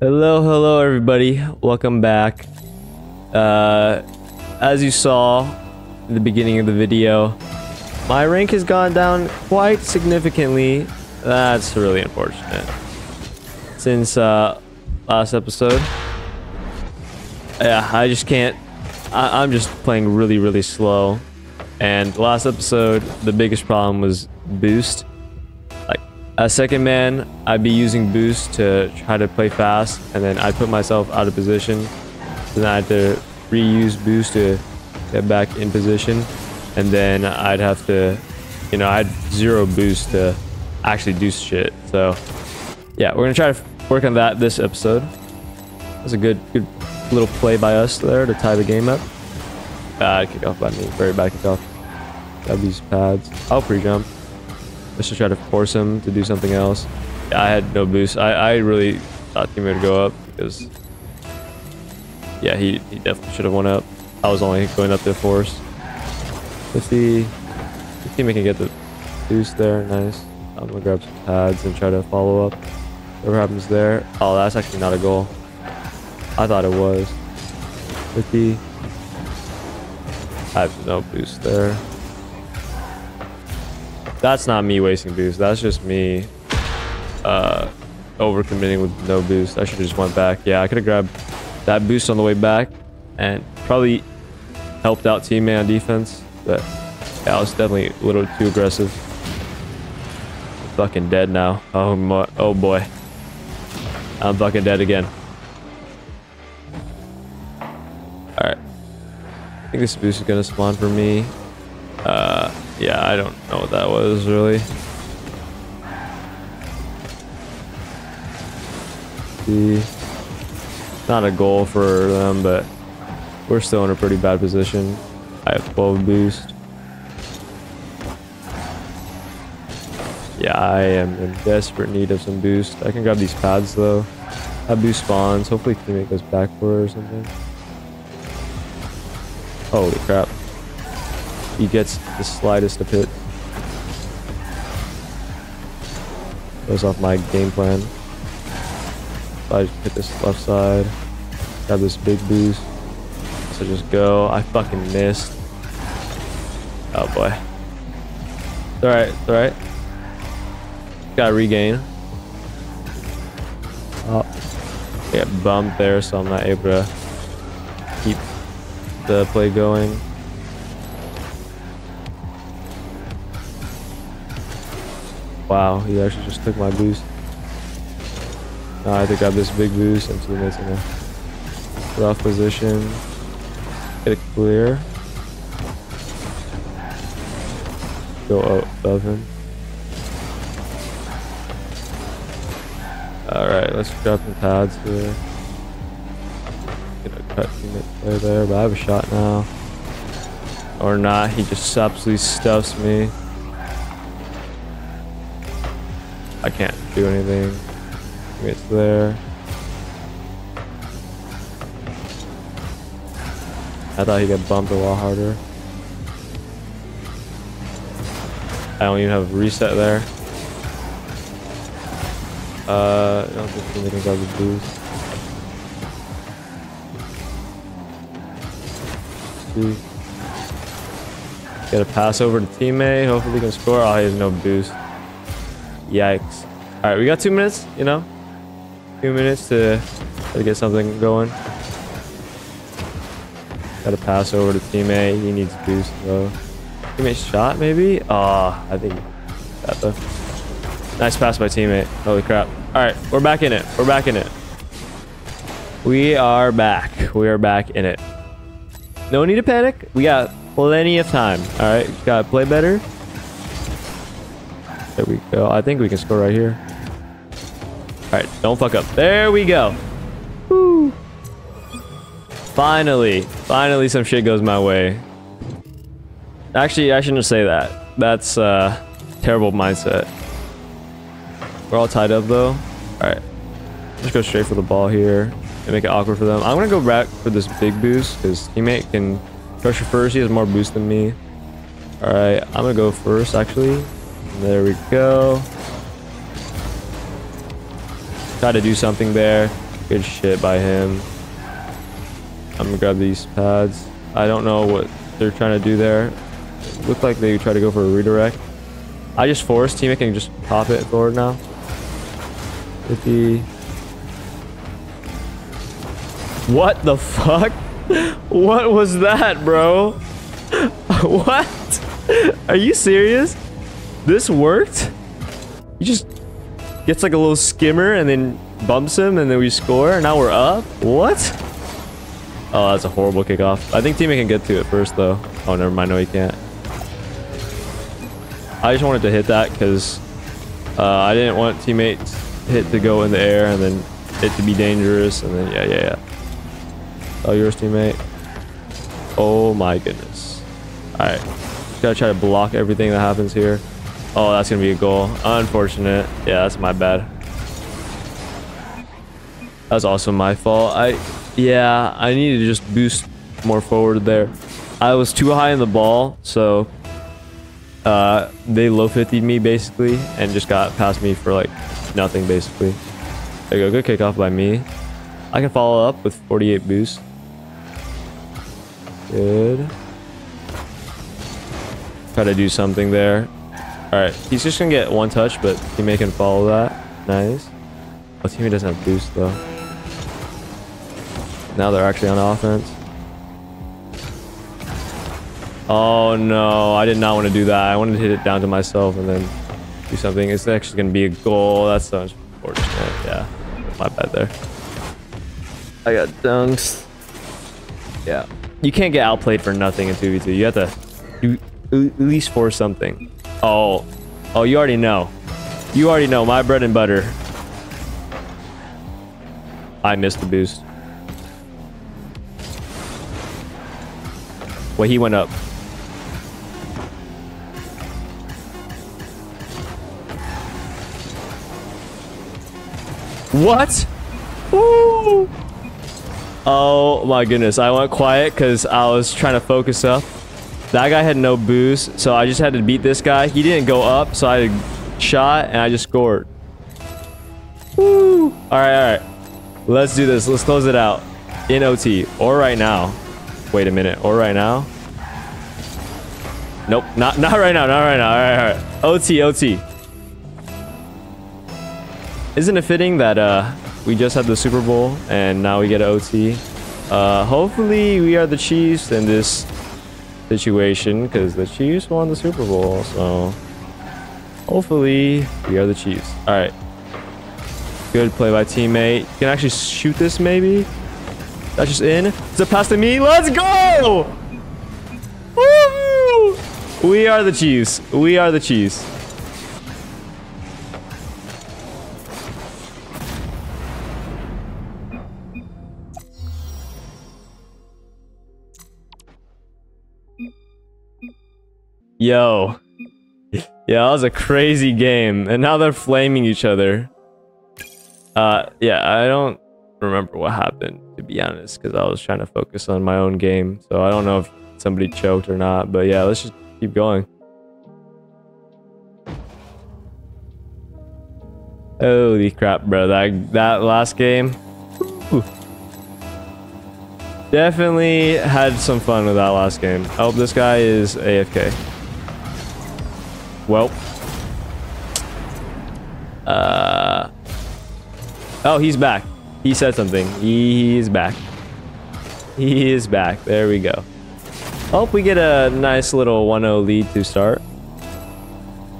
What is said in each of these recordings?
Hello, hello, everybody. Welcome back. Uh, as you saw in the beginning of the video, my rank has gone down quite significantly. That's really unfortunate. Since uh, last episode, yeah, I just can't. I, I'm just playing really, really slow. And last episode, the biggest problem was boost. As second man, I'd be using boost to try to play fast, and then I'd put myself out of position. Then I had to reuse boost to get back in position, and then I'd have to, you know, I'd zero boost to actually do shit. So, yeah, we're gonna try to work on that this episode. That's a good, good little play by us there to tie the game up. Bad kickoff by me. Very bad kickoff. Got these pads. I'll pre-jump. Let's just try to force him to do something else. I had no boost. I, I really thought teammate would go up because yeah, he, he definitely should have went up. I was only going up to force. 50. The teammate can get the boost there. Nice. I'm gonna grab some pads and try to follow up. Whatever happens there. Oh, that's actually not a goal. I thought it was. 50. I have no boost there. That's not me wasting boost. That's just me uh, overcommitting with no boost. I should have just went back. Yeah, I could have grabbed that boost on the way back and probably helped out teammate on defense. But yeah, I was definitely a little too aggressive. fucking dead now. Oh my, oh boy. I'm fucking dead again. Alright. I think this boost is gonna spawn for me. Uh, yeah, I don't know what that was really. Not a goal for them, but we're still in a pretty bad position. I have 12 boost. Yeah, I am in desperate need of some boost. I can grab these pads though. That boost spawns. Hopefully teammate goes back for it or something. Holy crap. He gets the slightest of hit. Goes off my game plan. So I just hit this left side. Grab this big boost. So just go. I fucking missed. Oh boy. It's alright, it's alright. Gotta regain. Oh. Get bumped there, so I'm not able to keep the play going. Wow, he actually just took my boost. Uh, I think I got this big boost and teammates in a rough position. Get it clear. Go above him. Alright, let's grab some pads here. Gonna cut teammate there, but I have a shot now. Or not, he just absolutely stuffs me. I can't do anything. It's there. I thought he got bumped a lot harder. I don't even have a reset there. Uh, I don't think can grab the boost. Get a pass over to teammate. Hopefully he can score. Oh, he has no boost. Yikes. All right, we got two minutes, you know? Two minutes to, to get something going. Got to pass over to teammate. He needs boost, though. Teammate shot, maybe? Ah, oh, I think got the nice pass by teammate. Holy crap. All right, we're back in it. We're back in it. We are back. We are back in it. No need to panic. We got plenty of time. All right, got to play better. There we go. I think we can score right here. All right, don't fuck up. There we go. Woo. Finally, finally some shit goes my way. Actually, I shouldn't say that. That's uh, terrible mindset. We're all tied up though. All right, just go straight for the ball here and make it awkward for them. I'm gonna go back for this big boost because teammate can pressure first. He has more boost than me. All right, I'm gonna go first actually. There we go. Try to do something there. Good shit by him. I'm gonna grab these pads. I don't know what they're trying to do there. It looked like they try to go for a redirect. I just forced. Teammate can just pop it forward now. 50. What the fuck? What was that, bro? what? Are you serious? This worked? He just gets like a little skimmer and then bumps him and then we score and now we're up? What? Oh, that's a horrible kickoff. I think teammate can get to it first though. Oh, never mind. No, he can't. I just wanted to hit that because uh, I didn't want teammates hit to go in the air and then it to be dangerous and then yeah, yeah, yeah. Oh, yours teammate. Oh my goodness. All right, just gotta try to block everything that happens here. Oh, that's gonna be a goal. Unfortunate. Yeah, that's my bad. That's also my fault. I, yeah, I needed to just boost more forward there. I was too high in the ball, so uh, they low 50'd me basically and just got past me for like nothing basically. There you go, good kickoff by me. I can follow up with 48 boost. Good. Try to do something there. Alright, he's just gonna get one touch, but teammate can follow that. Nice. Oh, teammate doesn't have boost though. Now they're actually on offense. Oh no, I did not want to do that. I wanted to hit it down to myself and then do something. It's actually to be a goal. That's so unfortunate. Yeah, my bad there. I got dunked. Yeah. You can't get outplayed for nothing in 2v2. You have to do at least force something. Oh. Oh, you already know. You already know. My bread and butter. I missed the boost. Well, he went up. What? Ooh. Oh my goodness. I went quiet because I was trying to focus up. That guy had no boost, so I just had to beat this guy. He didn't go up, so I shot and I just scored. Woo! Alright, alright. Let's do this. Let's close it out. In OT. Or right now. Wait a minute. Or right now. Nope. Not not right now. Not right now. Alright, alright. OT, OT. Isn't it fitting that uh, we just had the Super Bowl and now we get an OT? Uh, hopefully we are the Chiefs in this situation because the Chiefs won the Super Bowl. So hopefully we are the Chiefs. All right. Good play by teammate. You can actually shoot this maybe. That's just in. It's a pass to me. Let's go! Woo! We are the Chiefs. We are the Chiefs. Yo. Yeah, that was a crazy game. And now they're flaming each other. Uh, yeah, I don't remember what happened, to be honest, because I was trying to focus on my own game. So I don't know if somebody choked or not. But yeah, let's just keep going. Holy crap, bro. That, that last game. Whew. Definitely had some fun with that last game. Oh, this guy is AFK. Well. Uh. Oh, he's back. He said something. He's back. He is back. There we go. Hope we get a nice little 1-0 lead to start.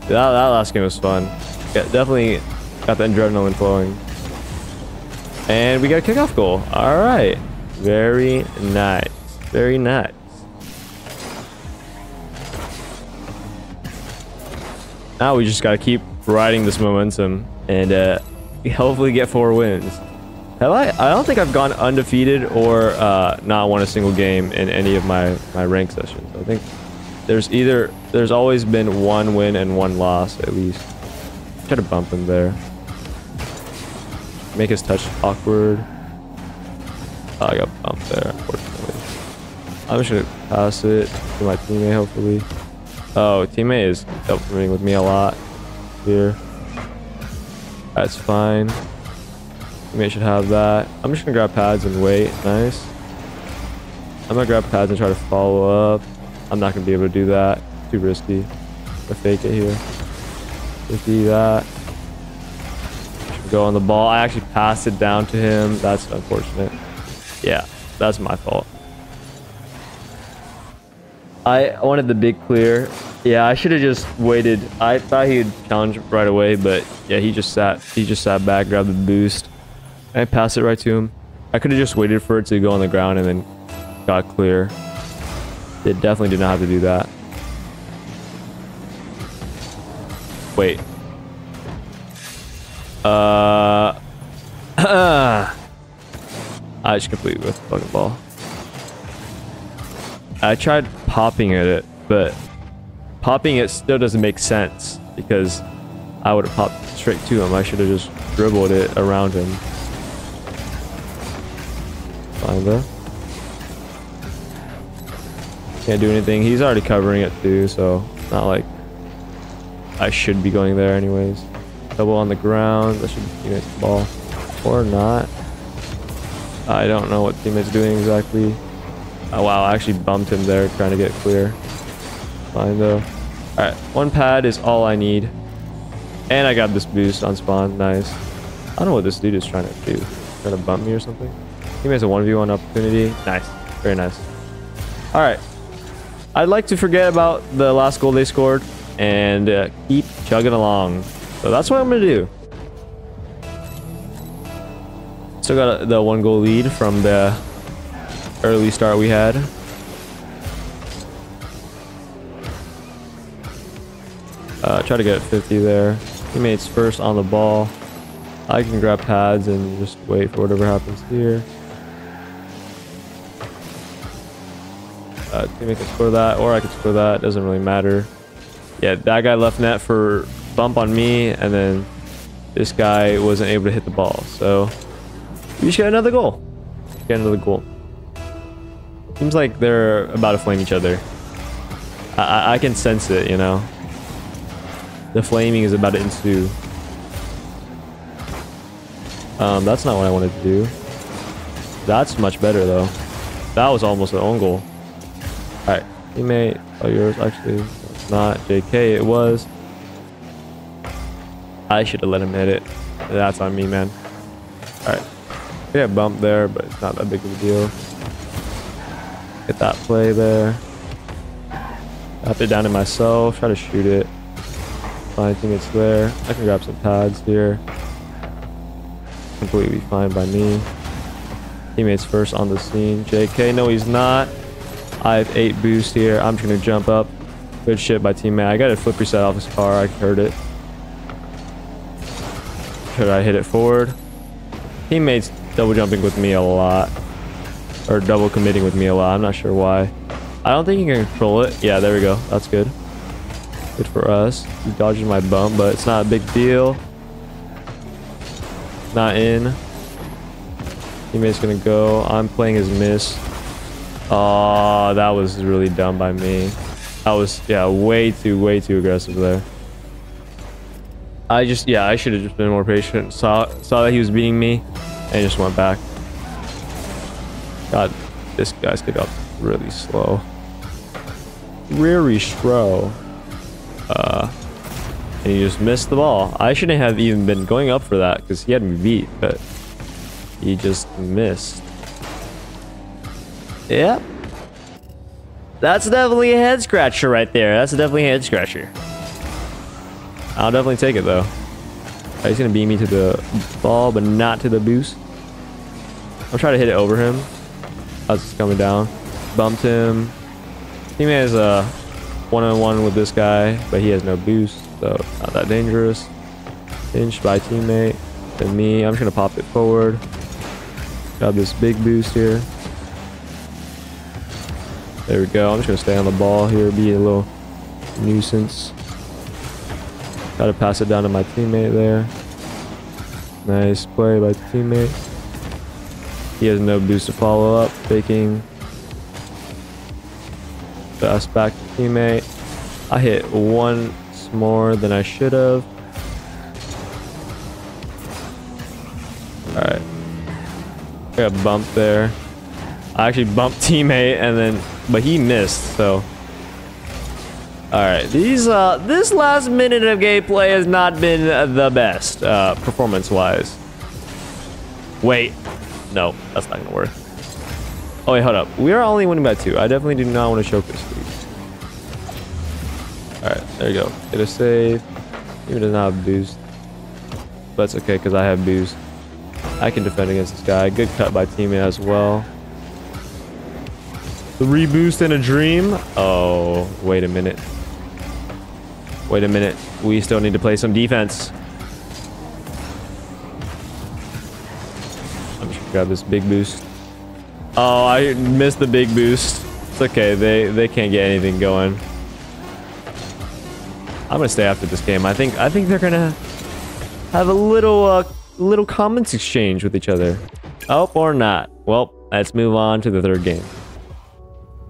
That, that last game was fun. Yeah, definitely got the adrenaline flowing. And we got a kickoff goal. All right. Very nice. Very nice. Now we just gotta keep riding this momentum and uh, hopefully get four wins. Have I? I don't think I've gone undefeated or uh, not won a single game in any of my my rank sessions. I think there's either there's always been one win and one loss at least. Try to bump him there. Make his touch awkward. Oh, I got bumped there, unfortunately. I'm just gonna pass it to my teammate, hopefully. Oh, teammate is helping with me a lot here. That's fine. Teammate should have that. I'm just gonna grab pads and wait. Nice. I'm gonna grab pads and try to follow up. I'm not gonna be able to do that. Too risky. to fake it here. Risky that. Go on the ball. I actually passed it down to him. That's unfortunate. Yeah, that's my fault. I wanted the big clear. Yeah, I should have just waited. I thought he'd challenge right away, but yeah, he just sat. He just sat back, grabbed the boost. I passed it right to him. I could have just waited for it to go on the ground and then got clear. It definitely did not have to do that. Wait. Uh. I just completely with the fucking ball. I tried popping at it, but popping it still doesn't make sense because I would have popped straight to him. I should have just dribbled it around him. Kinda. Can't do anything. He's already covering it too, so not like I should be going there anyways. Double on the ground. That should be teammate's ball. Or not. I don't know what teammate's doing exactly. Oh wow, I actually bumped him there trying to get clear. Fine though. Alright, one pad is all I need. And I got this boost on spawn. Nice. I don't know what this dude is trying to do. Trying to bump me or something? He makes a 1v1 opportunity. Nice. Very nice. Alright. I'd like to forget about the last goal they scored and uh, keep chugging along. So that's what I'm going to do. Still got the one goal lead from the early start we had. Uh, try to get 50 there. Teammates first on the ball. I can grab pads and just wait for whatever happens here. Uh, teammate can score that, or I can score that. Doesn't really matter. Yeah, that guy left net for bump on me, and then this guy wasn't able to hit the ball. So we just get another goal. Get another goal. Seems like they're about to flame each other. I, I can sense it, you know. The flaming is about to ensue. Um, that's not what I wanted to do. That's much better though. That was almost an own goal. Alright, teammate. Oh, yours actually. It's not. JK, it was. I should have let him hit it. That's on me, man. Alright. Yeah, bump there, but it's not that big of a deal. Get that play there. Tap it down to myself. Try to shoot it. I think it's there. I can grab some pads here. Completely fine by me. Teammates first on the scene. JK, no he's not. I have 8 boost here. I'm just going to jump up. Good shit by teammate. I got a flip reset off his car. I heard it. Should I hit it forward? Teammates double jumping with me a lot or double committing with me a lot. I'm not sure why. I don't think you can control it. Yeah, there we go. That's good. Good for us. He dodges my bump, but it's not a big deal. Not in. Teammate's gonna go. I'm playing his miss. Oh, that was really dumb by me. That was, yeah, way too, way too aggressive there. I just, yeah, I should have just been more patient. Saw, saw that he was beating me and just went back. God, this guy's get up really slow. Very slow. Uh, and he just missed the ball. I shouldn't have even been going up for that because he had me beat, but he just missed. Yep. That's definitely a head scratcher right there. That's definitely a head scratcher. I'll definitely take it though. He's gonna beam me to the ball, but not to the boost. I'm trying to hit it over him it's coming down. Bumped him. Teammate has a one-on-one with this guy, but he has no boost, so not that dangerous. Pinched by teammate. Then me. I'm just gonna pop it forward. Got this big boost here. There we go. I'm just gonna stay on the ball here, be a little nuisance. Gotta pass it down to my teammate there. Nice play by teammate. He has no boost to follow up. Faking. Fast back teammate. I hit once more than I should have. Alright. Got a bump there. I actually bumped teammate and then but he missed, so Alright, these uh this last minute of gameplay has not been the best, uh performance wise. Wait. No, that's not gonna work. Oh wait, hold up. We are only winning by two. I definitely do not want to this lead. Alright, there you go. Get a save. Even does not have boost. But it's okay because I have boost. I can defend against this guy. Good cut by teammate as well. The reboost in a dream. Oh, wait a minute. Wait a minute. We still need to play some defense. I'm just gonna grab this big boost. Oh, I missed the big boost. It's okay. They they can't get anything going. I'm gonna stay after this game. I think I think they're gonna have a little uh, little comments exchange with each other. Oh, or not. Well, let's move on to the third game.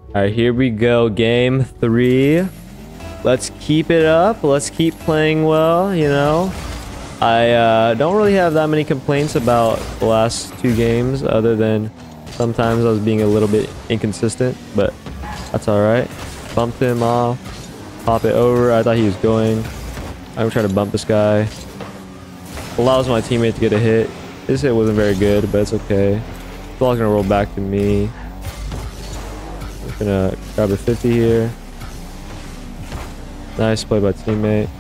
All right, here we go. Game three. Let's keep it up. Let's keep playing well, you know. I uh, don't really have that many complaints about the last two games other than sometimes I was being a little bit inconsistent, but that's all right. Bumped him off, pop it over. I thought he was going. I'm gonna try to bump this guy. Allows my teammate to get a hit. This hit wasn't very good, but it's okay. Ball's gonna roll back to me. Just gonna grab a 50 here. Nice play by teammate.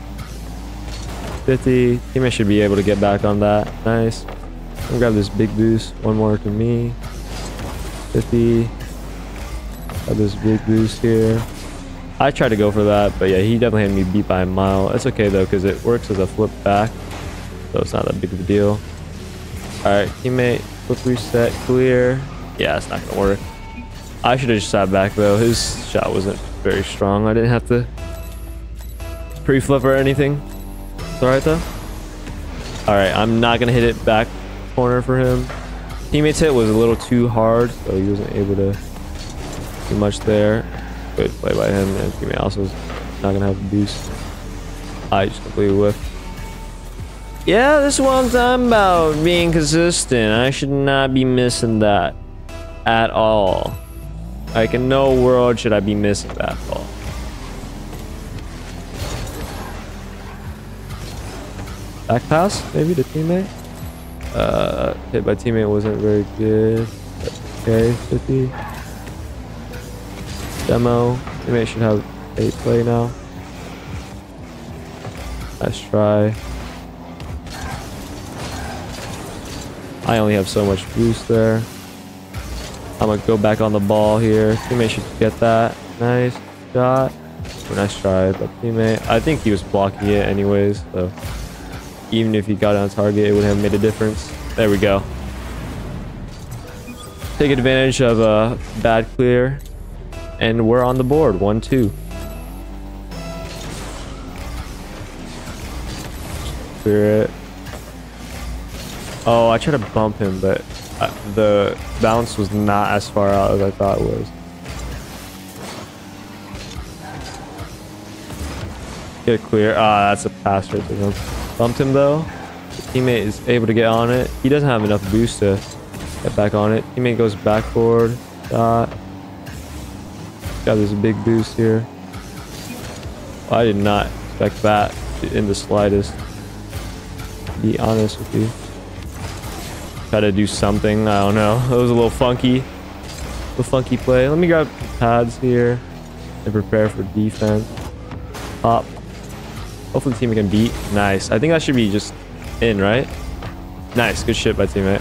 50. Teammate should be able to get back on that. Nice. I'm gonna grab this big boost. One more to me. 50. Got this big boost here. I tried to go for that, but yeah, he definitely had me beat by a mile. It's okay though, because it works as a flip back. So it's not that big of a deal. Alright, teammate. Flip reset. Clear. Yeah, it's not gonna work. I should have just sat back though. His shot wasn't very strong. I didn't have to pre-flip or anything. It's alright though. Alright, I'm not gonna hit it back corner for him. Teammate's hit was a little too hard, so he wasn't able to do much there. Good play by him, and teammate also is not gonna have a boost. I just completely whiffed. Yeah, this is what I'm talking about, being consistent. I should not be missing that at all. Like, in no world should I be missing that ball. Back pass, maybe to teammate. Uh, hit by teammate wasn't very good. Okay, 50. Demo. Teammate should have a play now. Nice try. I only have so much boost there. I'm gonna go back on the ball here. Teammate should get that. Nice shot. Oh, nice try, but teammate. I think he was blocking it anyways, so even if he got on target, it would have made a difference. There we go. Take advantage of a bad clear, and we're on the board. One, two. Clear it. Oh, I tried to bump him, but uh, the bounce was not as far out as I thought it was. Get clear. Ah, that's a pass right to him. Bumped him though. Teammate is able to get on it. He doesn't have enough boost to get back on it. Teammate goes backboard. Shot. Got this big boost here. I did not expect that in the slightest. Be honest with you. Try to do something. I don't know. It was a little funky. A funky play. Let me grab pads here and prepare for defense. Pop. Hopefully the team can beat. Nice. I think that should be just in, right? Nice. Good shit by teammate.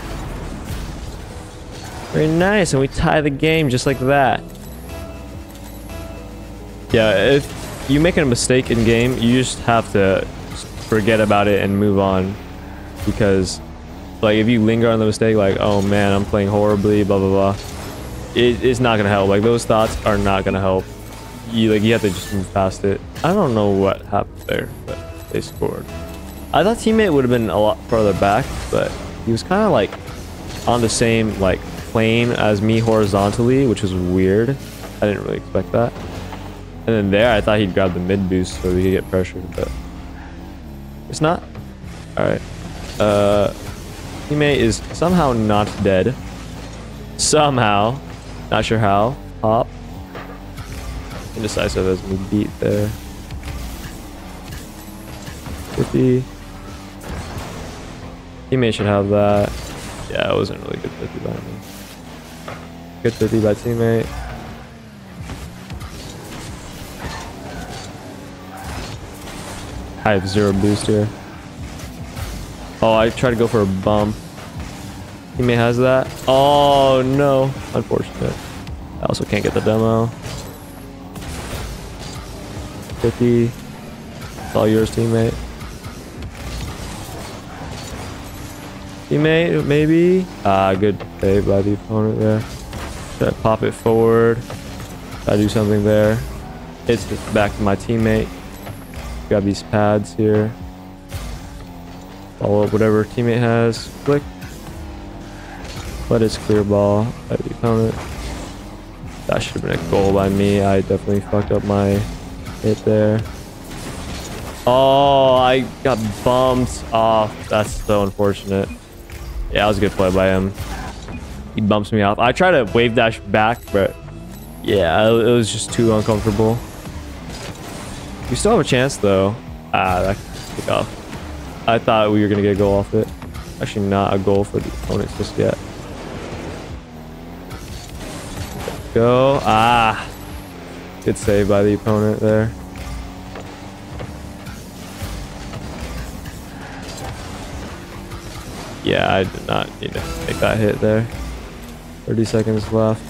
Very nice. And we tie the game just like that. Yeah, if you make a mistake in game, you just have to forget about it and move on. Because, like, if you linger on the mistake, like, oh man, I'm playing horribly, blah, blah, blah. It, it's not going to help. Like, those thoughts are not going to help. You, like, you have to just move past it. I don't know what happened there, but they scored. I thought teammate would have been a lot further back, but he was kind of, like, on the same, like, plane as me horizontally, which was weird. I didn't really expect that. And then there, I thought he'd grab the mid boost so we could get pressured, but it's not. All right. Uh, teammate is somehow not dead. Somehow. Not sure how. Pop. Indecisive as we beat there. 50. Teammate should have that. Yeah, it wasn't really good 50 by me. Good 50 by teammate. I have zero boost here. Oh, I tried to go for a bump. Teammate has that. Oh, no. Unfortunate. I also can't get the demo. 50. It's all yours, teammate. Teammate, maybe? Ah, good save by the opponent there. Try to pop it forward. Try to do something there. It's back to my teammate. Grab these pads here. Follow up whatever teammate has. Click. Let us clear ball by the opponent. That should have been a goal by me. I definitely fucked up my hit there. Oh, I got bumped off. That's so unfortunate. Yeah, that was a good play by him. He bumps me off. I try to wave dash back, but yeah, it was just too uncomfortable. We still have a chance though. Ah, that kick off. I thought we were gonna get a goal off it. Actually, not a goal for the opponents just yet. Go. Ah. Good save by the opponent there. Yeah, I did not need to make that hit there. 30 seconds left.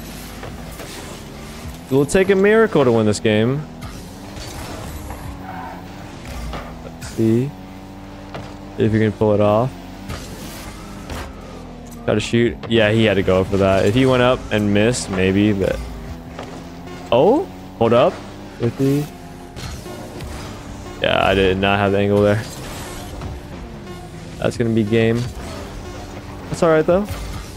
It will take a miracle to win this game. See if you can pull it off. Got to shoot. Yeah, he had to go for that. If he went up and missed, maybe, but... Oh, hold up. 50. Yeah, I did not have the angle there. That's going to be game. That's all right, though.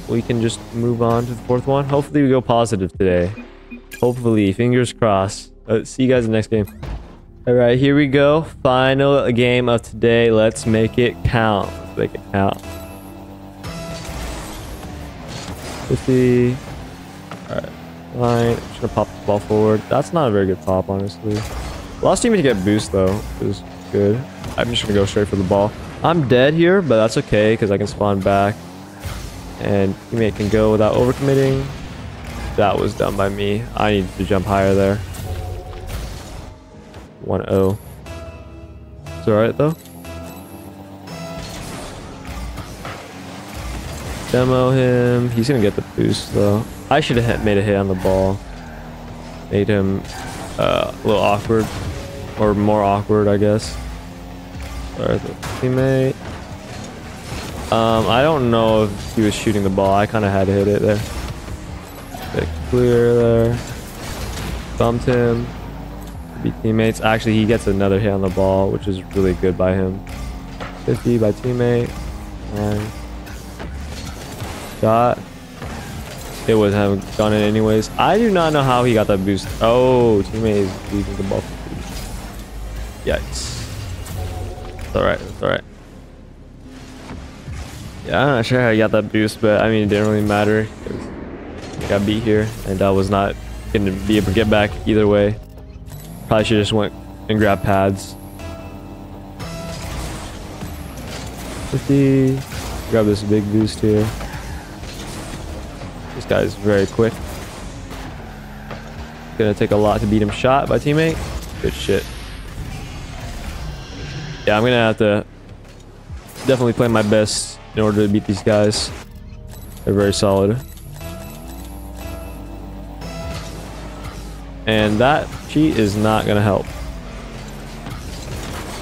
We can just move on to the fourth one. Hopefully, we go positive today. Hopefully, fingers crossed. Uh, see you guys in the next game. All right, here we go. Final game of today. Let's make it count. Let's make it count. 50. All right. Line. I'm just gonna pop the ball forward. That's not a very good pop, honestly. Last team to get boost though is good. I'm just gonna go straight for the ball. I'm dead here, but that's okay because I can spawn back. And teammate can go without overcommitting. That was done by me. I need to jump higher there. 1-0. It's alright though. Demo him. He's gonna get the boost though. I should have made a hit on the ball. Made him uh, a little awkward. Or more awkward, I guess. Sorry, teammate. Um, I don't know if he was shooting the ball. I kind of had to hit it there. Bit clear there. Bumped him. Teammates. Actually, he gets another hit on the ball, which is really good by him. 50 by teammate. Nine. Shot. It would have gone in anyways. I do not know how he got that boost. Oh, teammate is leaving the ball. Yikes. It's alright. It's alright. Yeah, I'm not sure how he got that boost, but I mean, it didn't really matter. Got beat here, and I was not going to be able to get back either way. Probably should just went and grabbed pads. 50. Grab this big boost here. This guy's very quick. Gonna take a lot to beat him shot by teammate. Good shit. Yeah, I'm gonna have to definitely play my best in order to beat these guys. They're very solid. And that cheat is not gonna help.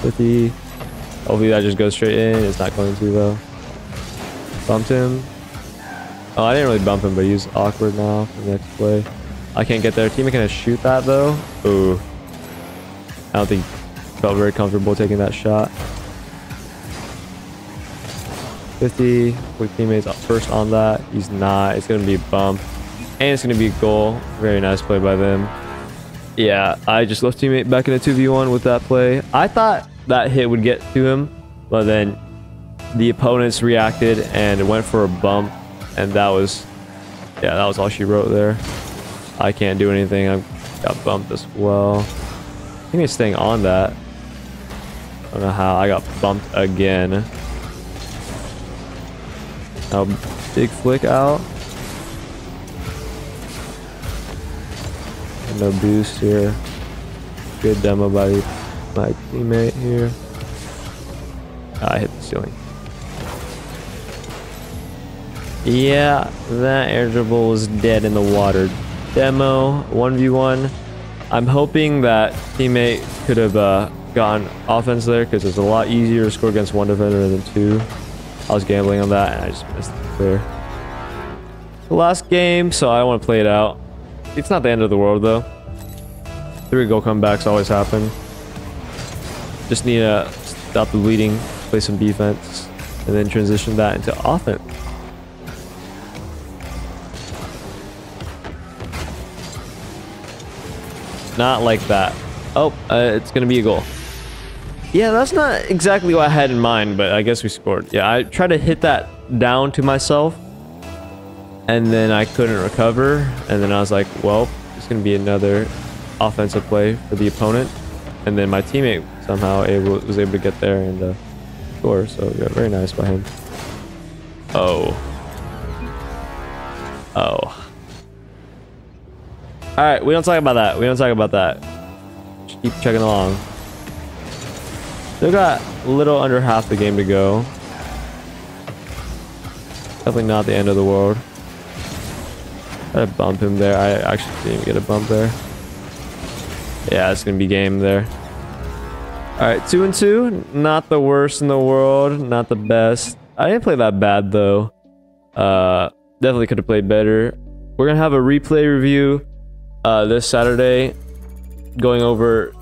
50. Hopefully that just goes straight in. It's not going to though. Bumped him. Oh, I didn't really bump him, but he's awkward now for the next play. I can't get there. Teammate gonna shoot that though. Ooh. I don't think felt very comfortable taking that shot. 50. Quick teammates first on that. He's not. It's gonna be a bump. And it's gonna be a goal. Very nice play by them. Yeah, I just left teammate back in a 2v1 with that play. I thought that hit would get to him, but then the opponents reacted and went for a bump, and that was, yeah, that was all she wrote there. I can't do anything. I got bumped as well. I think he's staying on that. I don't know how. I got bumped again. Now, big flick out. No boost here. Good demo by my teammate here. I hit the ceiling. Yeah, that air dribble was dead in the water. Demo, 1v1. I'm hoping that teammate could have uh, gotten offense there because it's a lot easier to score against one defender than two. I was gambling on that and I just missed it there. The last game, so I want to play it out. It's not the end of the world though. Three goal comebacks always happen. Just need to stop the bleeding, play some defense, and then transition that into offense. Not like that. Oh, uh, it's going to be a goal. Yeah, that's not exactly what I had in mind, but I guess we scored. Yeah, I tried to hit that down to myself, and then I couldn't recover, and then I was like, well, it's going to be another offensive play for the opponent, and then my teammate somehow able was able to get there and uh, score, so yeah, very nice by him. Oh. Oh. Alright, we don't talk about that. We don't talk about that. Just keep checking along. Still got a little under half the game to go. Definitely not the end of the world. I bump him there. I actually didn't even get a bump there. Yeah, it's gonna be game there. Alright, two and two. Not the worst in the world. Not the best. I didn't play that bad though. Uh, definitely could have played better. We're gonna have a replay review uh, this Saturday, going over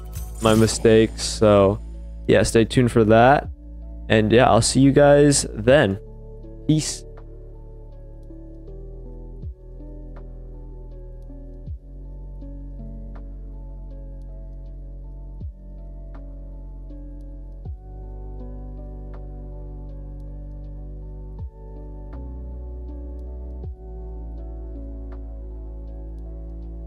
my mistakes. So, yeah, stay tuned for that. And yeah, I'll see you guys then. Peace.